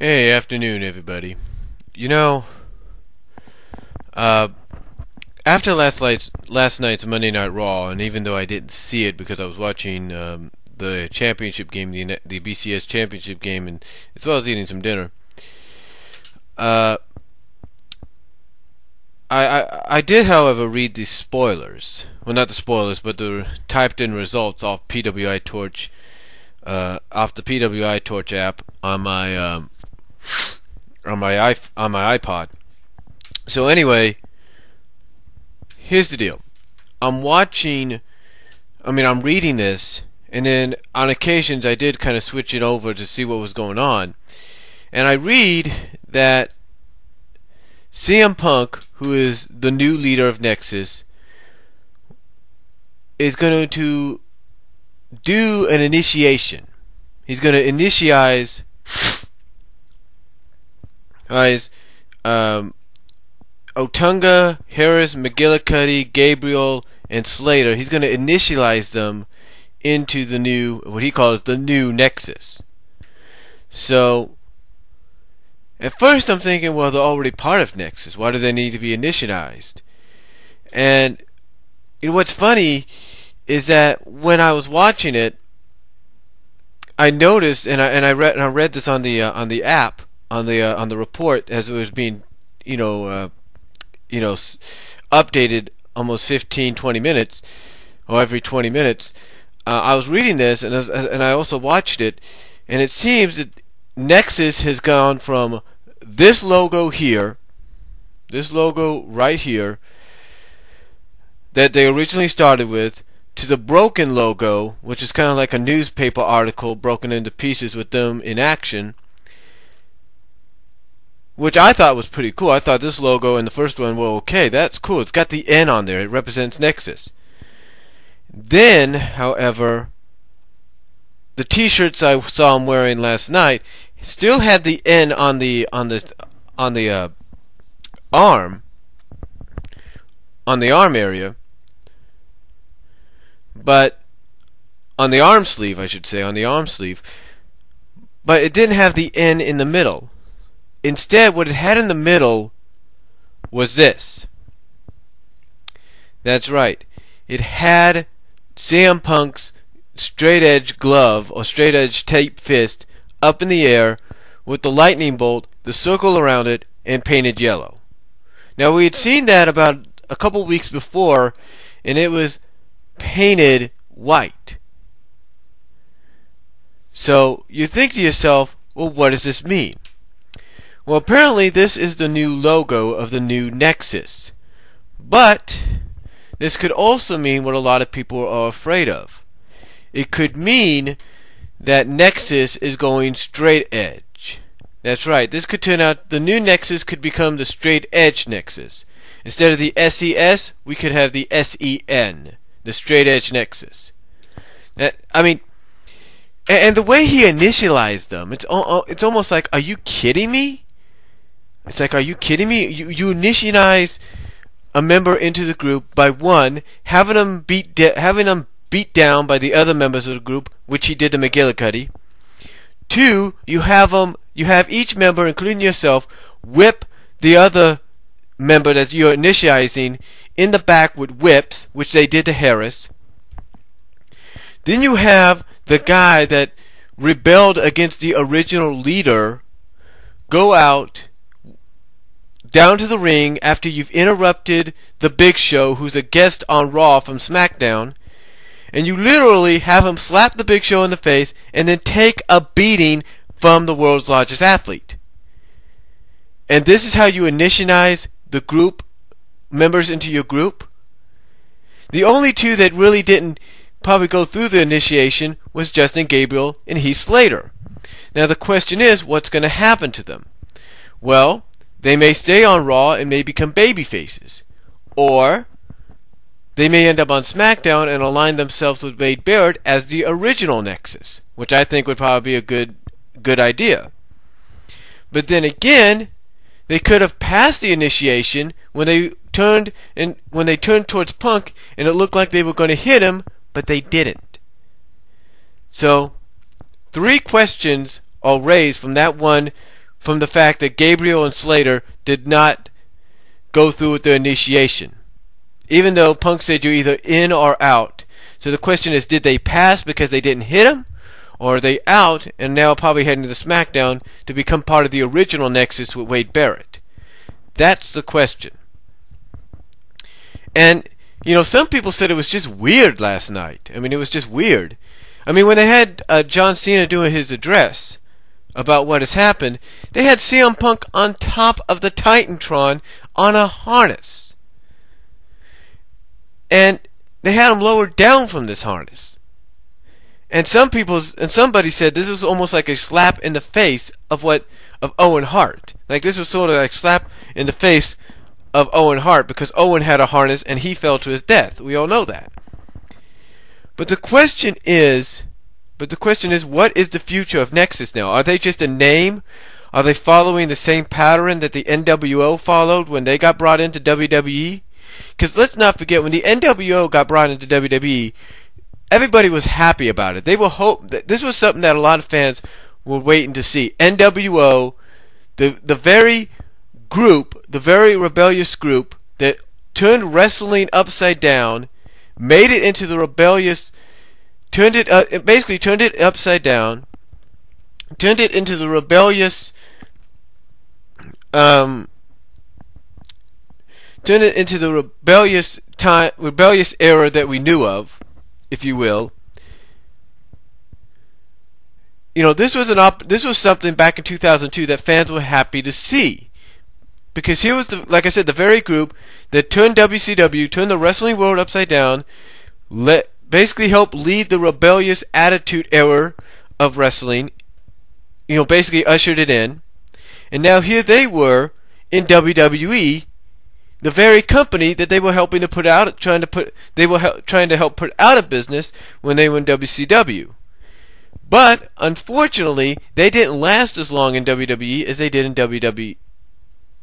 Hey, afternoon, everybody. You know, uh, after last night's last night's Monday Night Raw, and even though I didn't see it because I was watching um, the championship game, the the BCS championship game, and as well as eating some dinner, uh, I, I I did, however, read the spoilers. Well, not the spoilers, but the typed-in results off PWI Torch, uh, off the PWI Torch app on my um, on my on my iPod. So anyway, here's the deal. I'm watching I mean I'm reading this and then on occasions I did kind of switch it over to see what was going on. And I read that CM Punk, who is the new leader of Nexus, is going to do an initiation. He's going to initiate guys, um, Otunga, Harris, McGillicutty, Gabriel, and Slater. He's going to initialize them into the new, what he calls the new Nexus. So, at first I'm thinking, well, they're already part of Nexus. Why do they need to be initialized? And you know, what's funny is that when I was watching it, I noticed, and I and I read and I read this on the uh, on the app on the uh, on the report as it was being you know uh, you know updated almost 15 20 minutes or every 20 minutes. Uh, I was reading this and I and I also watched it and it seems that Nexus has gone from this logo here this logo right here that they originally started with to the broken logo which is kind of like a newspaper article broken into pieces with them in action which I thought was pretty cool. I thought this logo and the first one were okay. That's cool. It's got the N on there. It represents Nexus. Then, however, the T-shirts I saw him wearing last night still had the N on the on the on the uh, arm on the arm area, but on the arm sleeve, I should say, on the arm sleeve, but it didn't have the N in the middle. Instead, what it had in the middle was this. That's right. It had CM Punk's straight edge glove or straight edge tape fist up in the air with the lightning bolt, the circle around it, and painted yellow. Now we had seen that about a couple weeks before, and it was painted white. So you think to yourself, well, what does this mean? Well, apparently this is the new logo of the new Nexus. But this could also mean what a lot of people are afraid of. It could mean that Nexus is going straight edge. That's right. This could turn out the new Nexus could become the straight edge Nexus. Instead of the SES, we could have the SEN, the straight edge Nexus. I mean, and the way he initialized them, it's it's almost like, are you kidding me? It's like, are you kidding me? You you initialize a member into the group by one having them beat de- having them beat down by the other members of the group, which he did to McGillicutty. Two, you have them you have each member, including yourself, whip the other member that you're initiating in the back with whips, which they did to Harris. Then you have the guy that rebelled against the original leader go out down to the ring after you've interrupted the Big Show, who's a guest on Raw from SmackDown, and you literally have him slap the Big Show in the face and then take a beating from the world's largest athlete. And this is how you initialize the group members into your group? The only two that really didn't probably go through the initiation was Justin Gabriel and Heath Slater. Now the question is, what's going to happen to them? Well, they may stay on Raw and may become baby faces. Or they may end up on SmackDown and align themselves with Wade Barrett as the original Nexus, which I think would probably be a good good idea. But then again, they could have passed the initiation when they turned and when they turned towards Punk and it looked like they were going to hit him, but they didn't. So, three questions are raised from that one from the fact that Gabriel and Slater did not go through with their initiation. Even though Punk said you're either in or out. So the question is, did they pass because they didn't hit him? Or are they out and now probably heading to the SmackDown to become part of the original Nexus with Wade Barrett? That's the question. And, you know, some people said it was just weird last night. I mean, it was just weird. I mean, when they had uh, John Cena doing his address about what has happened, they had CM Punk on top of the Titantron on a harness. And they had him lowered down from this harness. And some people and somebody said this was almost like a slap in the face of what of Owen Hart. Like this was sort of like a slap in the face of Owen Hart because Owen had a harness and he fell to his death. We all know that. But the question is, but the question is, what is the future of Nexus now? Are they just a name? Are they following the same pattern that the NWO followed when they got brought into WWE? Because let's not forget, when the NWO got brought into WWE, everybody was happy about it. They were hope that this was something that a lot of fans were waiting to see. NWO, the the very group, the very rebellious group that turned wrestling upside down, made it into the rebellious, turned it, uh, basically turned it upside down, turned it into the rebellious, um, turned it into the rebellious time, rebellious era that we knew of, if you will. You know, this was an op- this was something back in 2002 that fans were happy to see because here was the like I said the very group that turned WCW, turned the wrestling world upside down, let basically helped lead the rebellious attitude era of wrestling. You know, basically ushered it in, and now here they were in WWE, the very company that they were helping to put out, trying to put they were hel- trying to help put out of business when they were in WCW. But unfortunately, they didn't last as long in WWE as they did in WWE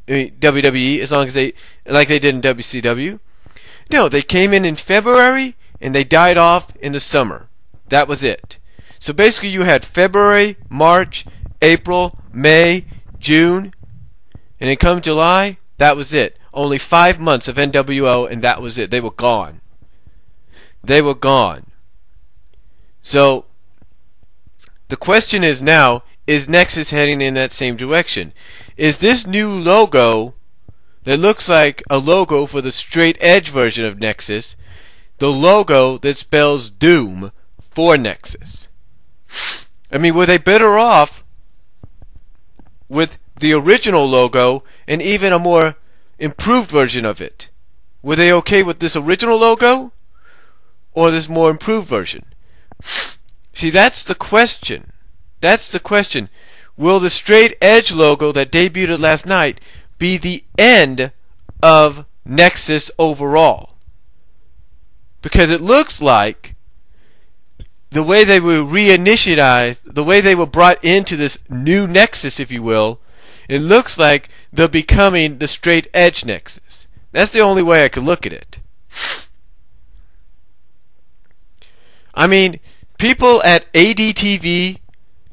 eh, WWE as long as they like they did in WCW. No, they came in in February and they died off in the summer. That was it. So basically, you had February, March, April, May, June, and then come July, that was it. Only five months of NWO, and that was it. They were gone. They were gone. So the question is now: Is Nexus heading in that same direction? is this new logo that looks like a logo for the straight edge version of Nexus, the logo that spells Doom for Nexus. I mean, were they better off with the original logo and even a more improved version of it? Were they okay with this original logo or this more improved version? See, that's the question. That's the question. Will the straight edge logo that debuted last night be the end of Nexus overall? Because it looks like the way they were reinitialized, the way they were brought into this new Nexus, if you will, it looks like they're becoming the straight edge Nexus. That's the only way I could look at it. I mean, people at ADTV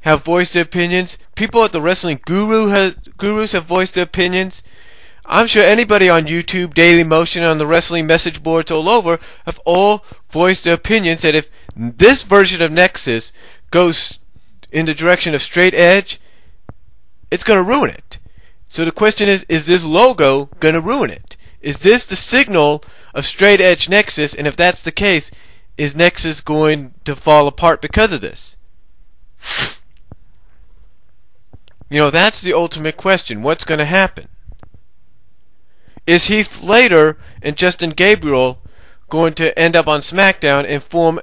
have voiced their opinions. People at the Wrestling Guru has, Gurus have voiced their opinions. I'm sure anybody on YouTube, Daily Motion, on the wrestling message boards all over have all voiced their opinions that if this version of Nexus goes in the direction of straight edge, it's going to ruin it. So the question is, is this logo going to ruin it? Is this the signal of straight edge Nexus? And if that's the case, is Nexus going to fall apart because of this? You know, that's the ultimate question. What's going to happen? Is Heath Slater and Justin Gabriel going to end up on SmackDown and form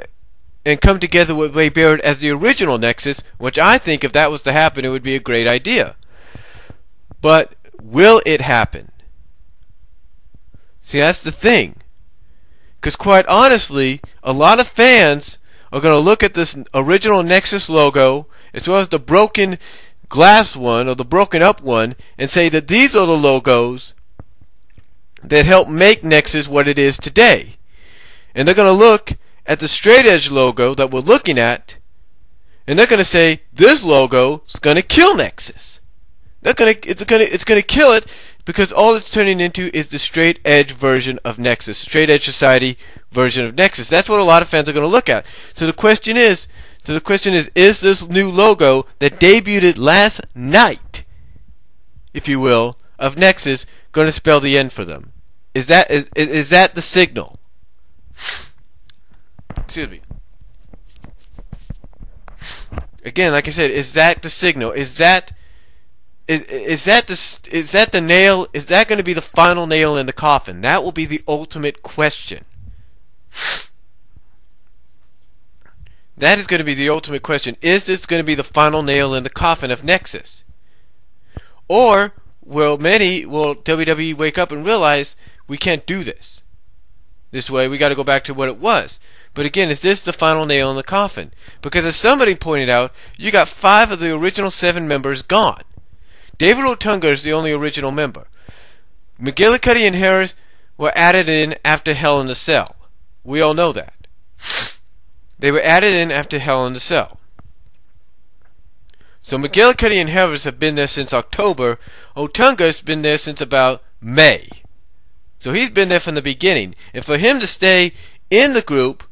and come together with Wade Barrett as the original Nexus, which I think if that was to happen, it would be a great idea. But will it happen? See, that's the thing. Because quite honestly, a lot of fans are going to look at this original Nexus logo as well as the broken glass one or the broken up one and say that these are the logos that help make Nexus what it is today. And they're going to look at the straight edge logo that we're looking at and they're going to say this logo is going to kill Nexus. They're gonna it's gonna it's gonna kill it because all it's turning into is the straight edge version of Nexus, straight edge society version of Nexus. That's what a lot of fans are gonna look at. So the question is, so the question is, is this new logo that debuted last night, if you will, of Nexus going to spell the end for them? Is that is, is that the signal? Excuse me. Again, like I said, is that the signal? Is that is, is that the is that the nail? Is that going to be the final nail in the coffin? That will be the ultimate question. That is going to be the ultimate question. Is this going to be the final nail in the coffin of Nexus? Or will many will WWE wake up and realize we can't do this? This way we got to go back to what it was. But again, is this the final nail in the coffin? Because as somebody pointed out, you got five of the original seven members gone. David Otunga is the only original member. McGillicutty and Harris were added in after Hell in the Cell. We all know that. They were added in after Hell in the Cell. So McGillicutty and Harris have been there since October. Otunga's been there since about May. So he's been there from the beginning. And for him to stay in the group,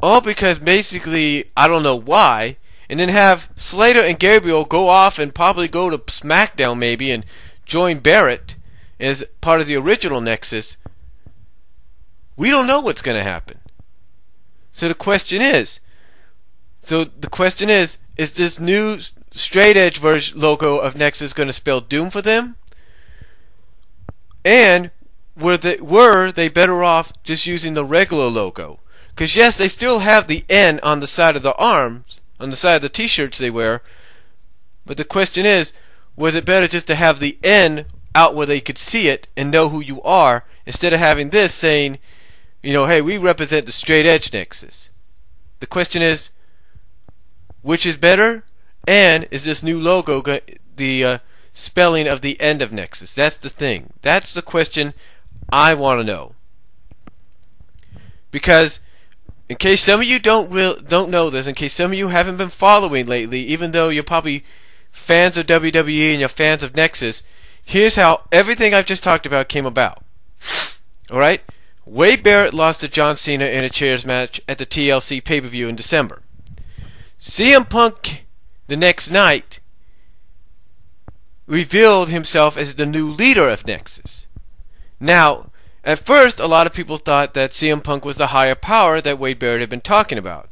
all because basically, I don't know why, and then have Slater and Gabriel go off and probably go to SmackDown maybe and join Barrett as part of the original Nexus, we don't know what's going to happen. So the question is, so the question is, is this new straight edge version logo of Nexus going to spell doom for them? And were they were they better off just using the regular logo? Because yes, they still have the N on the side of the arms, on the side of the T-shirts they wear. But the question is, was it better just to have the N out where they could see it and know who you are, instead of having this saying, you know, hey, we represent the straight edge nexus. The question is, which is better? And is this new logo the uh, spelling of the end of nexus? That's the thing. That's the question I want to know. Because in case some of you don't real, don't know this, in case some of you haven't been following lately, even though you're probably fans of WWE and you're fans of Nexus, here's how everything I've just talked about came about. All right. Wade Barrett lost to John Cena in a chairs match at the TLC pay per view in December. CM Punk, the next night, revealed himself as the new leader of Nexus. Now, at first, a lot of people thought that CM Punk was the higher power that Wade Barrett had been talking about.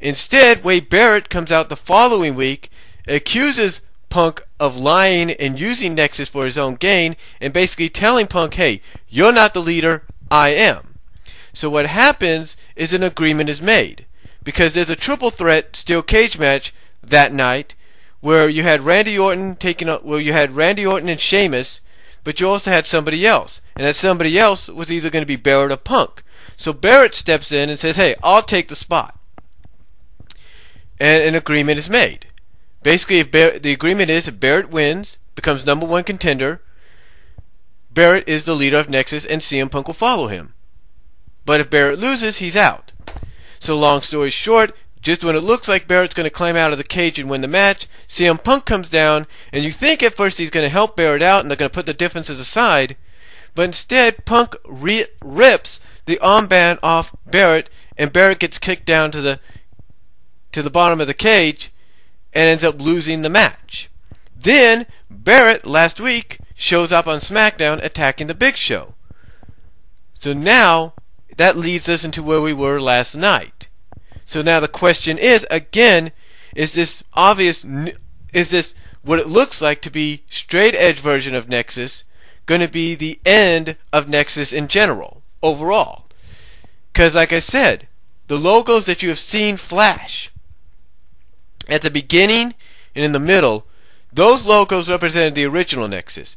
Instead, Wade Barrett comes out the following week, accuses Punk of lying and using Nexus for his own gain, and basically telling Punk, hey, you're not the leader, I am. So what happens is an agreement is made because there's a triple threat steel cage match that night where you had Randy Orton taking up where you had Randy Orton and Sheamus, but you also had somebody else, and that somebody else was either going to be Barrett or Punk. So Barrett steps in and says, "Hey, I'll take the spot," and an agreement is made. Basically, if the agreement is if Barrett wins, becomes number one contender, Barrett is the leader of Nexus and CM Punk will follow him. But if Barrett loses, he's out. So long story short, just when it looks like Barrett's going to climb out of the cage and win the match, CM Punk comes down, and you think at first he's going to help Barrett out and they're going to put the differences aside, but instead Punk re- rips the armband off Barrett, and Barrett gets kicked down to the to the bottom of the cage and ends up losing the match. Then Barrett last week shows up on SmackDown attacking the Big Show. So now that leads us into where we were last night. So now the question is again, is this obvious? Is this what it looks like to be straight edge version of Nexus going to be the end of Nexus in general overall? Because like I said, the logos that you have seen flash at the beginning and in the middle, those logos represented the original Nexus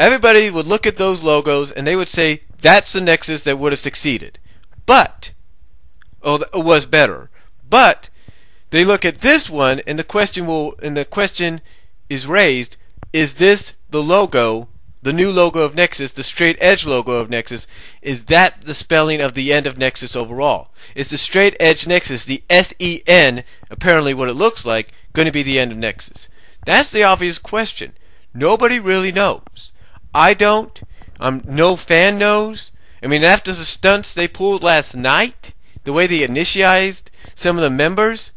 everybody would look at those logos and they would say that's the Nexus that would have succeeded. But, was better. But they look at this one and the question will and the question is raised: Is this the logo? The new logo of Nexus, the straight edge logo of Nexus, is that the spelling of the end of Nexus overall? Is the straight edge Nexus, the S E N, apparently what it looks like, going to be the end of Nexus? That's the obvious question. Nobody really knows. I don't. I'm no fan knows. I mean, after the stunts they pulled last night, the way they initiated some of the members,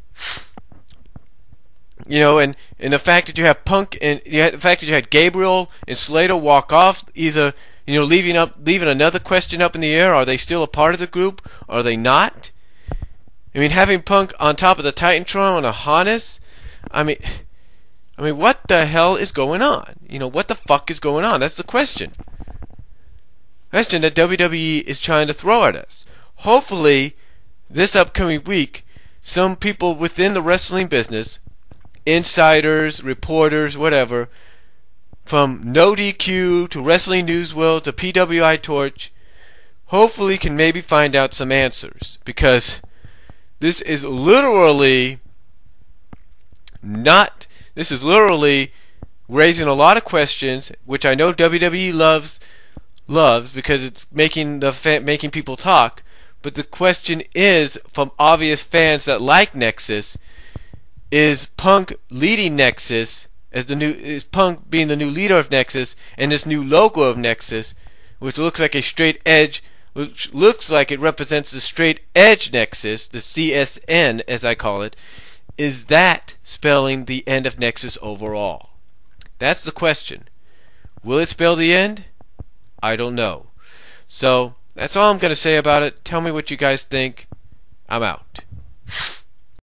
you know, and, and the fact that you have Punk and had, the fact that you had Gabriel and Slater walk off, either you know, leaving up leaving another question up in the air: Are they still a part of the group? Are they not? I mean, having Punk on top of the Titantron on a harness. I mean, I mean, what the hell is going on? You know, what the fuck is going on? That's the question. Question that WWE is trying to throw at us. Hopefully, this upcoming week, some people within the wrestling business, insiders, reporters, whatever, from No DQ to Wrestling News World to PWI Torch, hopefully can maybe find out some answers because this is literally not. This is literally raising a lot of questions, which I know WWE loves loves because it's making the making people talk. But the question is, from obvious fans that like Nexus, is Punk leading Nexus as the new is Punk being the new leader of Nexus and this new logo of Nexus, which looks like a straight edge, which looks like it represents the straight edge Nexus, the CSN as I call it, is that spelling the end of Nexus overall? That's the question. Will it spell the end? I don't know. So that's all I'm going to say about it. Tell me what you guys think. I'm out.